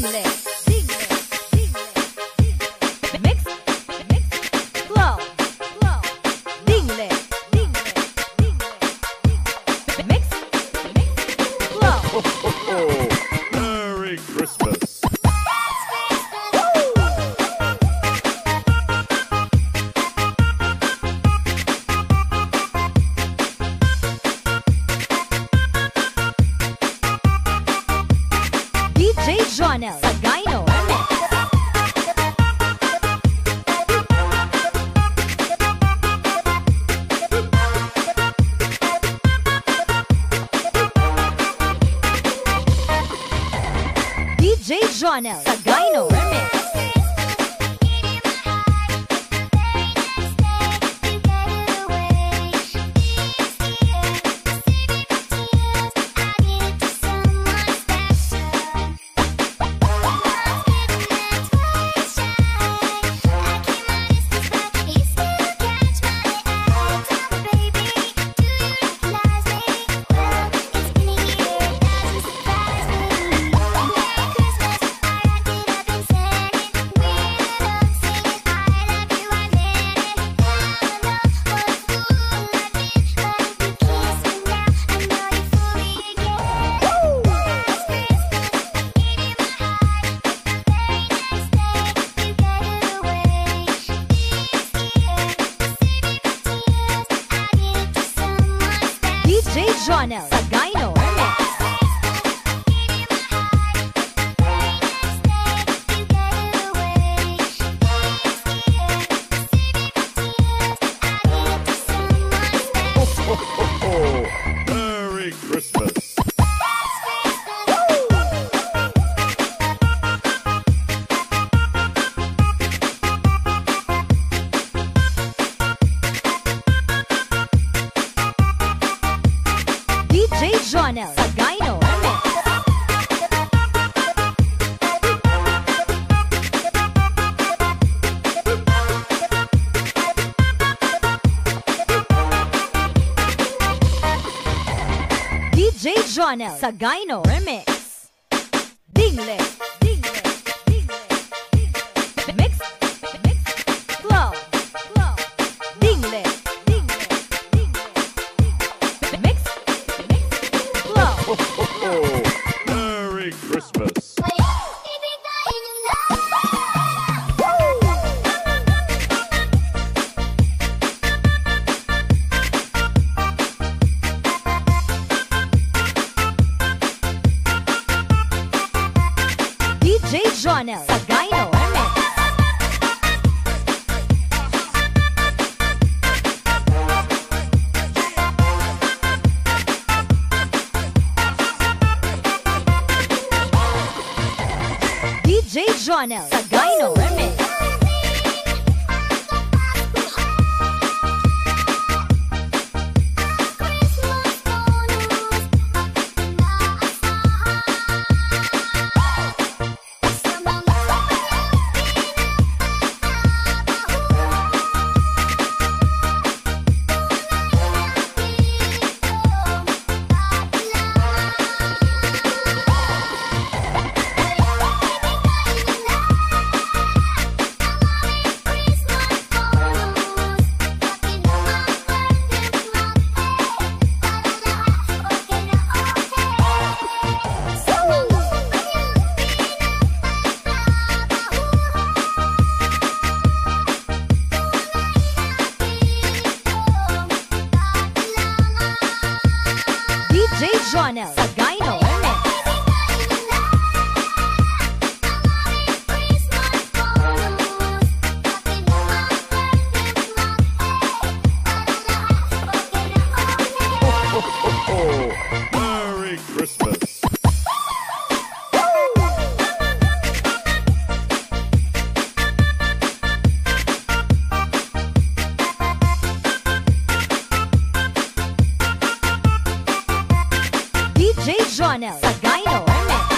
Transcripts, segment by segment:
Dingle. DJ Jonel. Sagayno. Remix. DJ Jonel. Sagayno. Remix. Dingle. DJ Jonel. Sagayno. Remix. DJ DJ Jonel. Sagayno. Remix.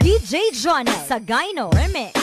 DJ Jonel. Sagayno. Remix.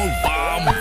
Bom, vamos.